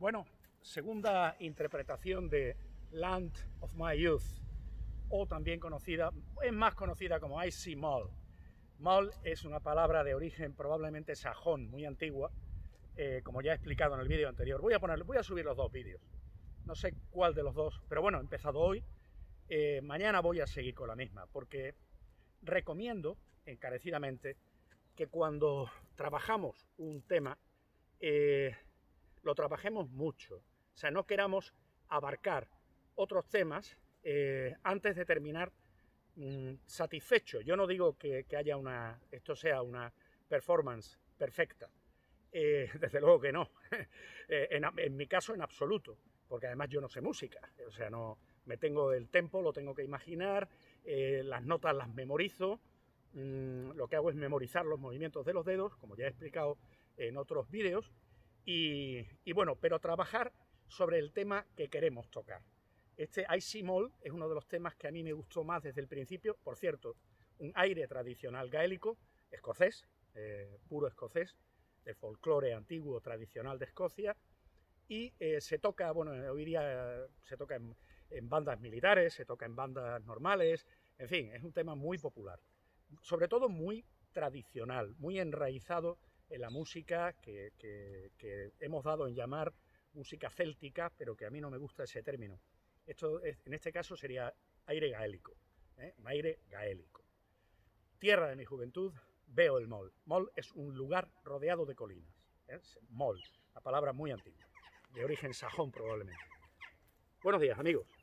Bueno, segunda interpretación de Land of My Youth, o también conocida, es más conocida como I See Mall. Mall es una palabra de origen probablemente sajón, muy antigua, eh, como ya he explicado en el vídeo anterior. Voy a, voy a subir los dos vídeos. No sé cuál de los dos, pero bueno, he empezado hoy. Eh, mañana voy a seguir con la misma, porque recomiendo encarecidamente que cuando trabajamos un tema, eh, lo trabajemos mucho. O sea, no queramos abarcar otros temas eh, antes de terminar mm, satisfecho. Yo no digo que, haya una, esto sea una performance perfecta. Eh, desde luego que no. en, en, mi caso, en absoluto. Porque además yo no sé música. O sea, no me tengo el tempo, lo tengo que imaginar, las notas las memorizo. Mm, lo que hago es memorizar los movimientos de los dedos, como ya he explicado en otros vídeos, y, bueno, pero trabajar sobre el tema que queremos tocar. Este Icy Mall es uno de los temas que a mí me gustó más desde el principio, por cierto, un aire tradicional gaélico, escocés, eh, puro escocés, de folclore antiguo tradicional de Escocia, y eh, se toca, bueno, hoy día se toca en bandas militares, se toca en bandas normales, en fin, es un tema muy popular. Sobre todo muy tradicional, muy enraizado en la música que, hemos dado en llamar música céltica, pero que a mí no me gusta ese término. Esto en este caso sería aire gaélico, ¿eh? aire gaélico. Tierra de mi juventud, veo el Mol. Mol es un lugar rodeado de colinas. ¿eh? Mol, la palabra muy antigua, de origen sajón probablemente. Buenos días, amigos.